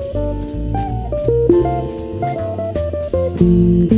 Thank you.